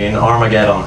in Armageddon.